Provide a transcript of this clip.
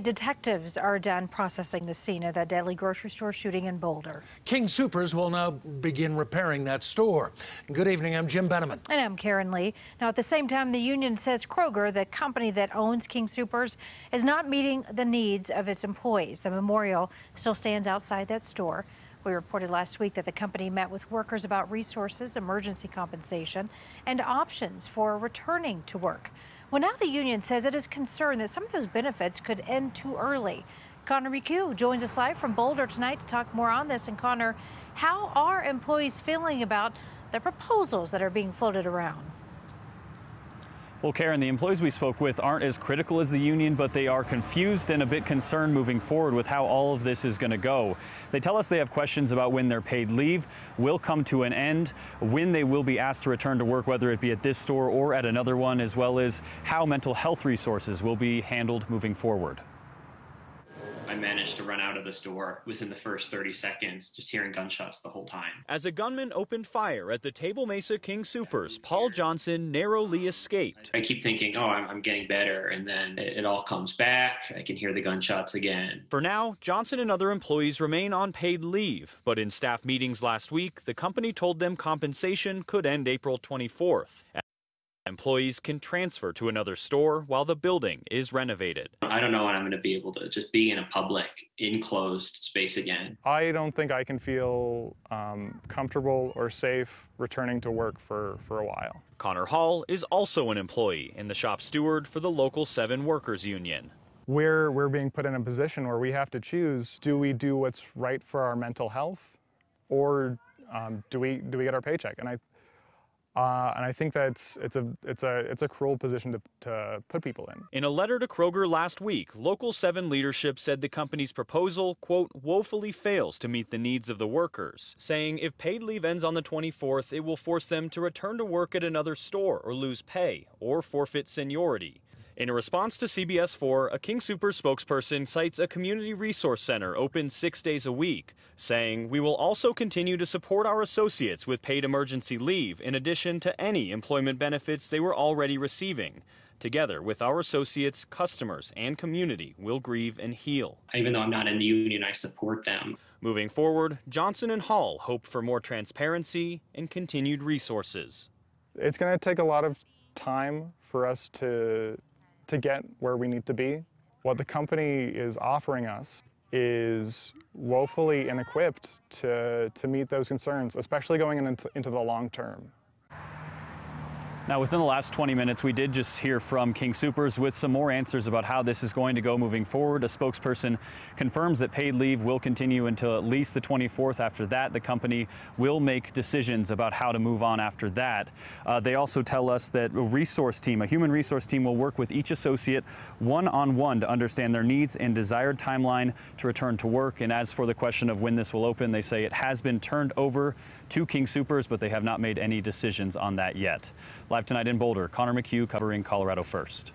Detectives are done processing the scene of that deadly grocery store shooting in Boulder. King Soopers will now begin repairing that store. Good evening, I'm Jim Benemann. And I'm Karen Lee. Now, at the same time, the union says Kroger, the company that owns King Soopers, is not meeting the needs of its employees. The memorial still stands outside that store. We reported last week that the company met with workers about resources, emergency compensation, and options for returning to work. Well, now the union says it is concerned that some of those benefits could end too early. Connor McHugh joins us live from Boulder tonight to talk more on this. And Connor, how are employees feeling about the proposals that are being floated around? Well, Karen, the employees we spoke with aren't as critical as the union, but they are confused and a bit concerned moving forward with how all of this is going to go. They tell us they have questions about when their paid leave will come to an end, when they will be asked to return to work, whether it be at this store or at another one, as well as how mental health resources will be handled moving forward. I managed to run out of the store within the first 30 seconds, just hearing gunshots the whole time. As a gunman opened fire at the Table Mesa King Soopers, Paul Johnson narrowly escaped. I keep thinking, oh, I'm, I'm getting better, and then it, it all comes back. I can hear the gunshots again. For now, Johnson and other employees remain on paid leave, but in staff meetings last week, the company told them compensation could end April 24th. Employees can transfer to another store while the building is renovated. I don't know when I'm going to be able to just be in a public, enclosed space again. I don't think I can feel um, comfortable or safe returning to work for, for a while. Connor Hall is also an employee and the shop steward for the local 7 Workers Union. We're, we're being put in a position where we have to choose, do we do what's right for our mental health or um, do, we, do we get our paycheck? And I, uh, and I think that's it's a it's a it's a cruel position to, to put people in. In a letter to Kroger last week, Local 7 leadership said the company's proposal, quote, woefully fails to meet the needs of the workers, saying if paid leave ends on the 24th, it will force them to return to work at another store or lose pay or forfeit seniority. In a response to CBS 4, a King Sooper spokesperson cites a community resource center open six days a week, saying, We will also continue to support our associates with paid emergency leave in addition to any employment benefits they were already receiving. Together with our associates, customers, and community, we'll grieve and heal. Even though I'm not in the union, I support them. Moving forward, Johnson and Hall hope for more transparency and continued resources. It's going to take a lot of time for us to to get where we need to be. What the company is offering us is woefully inequipped to, to meet those concerns, especially going into, into the long term. Now, within the last 20 minutes, we did just hear from King Soopers with some more answers about how this is going to go moving forward. A spokesperson confirms that paid leave will continue until at least the 24th. After that, the company will make decisions about how to move on after that. Uh, they also tell us that a resource team, a human resource team, will work with each associate one-on-one to understand their needs and desired timeline to return to work. And as for the question of when this will open, they say it has been turned over to King Soopers, but they have not made any decisions on that yet. Live tonight in Boulder, Connor McHugh covering Colorado First.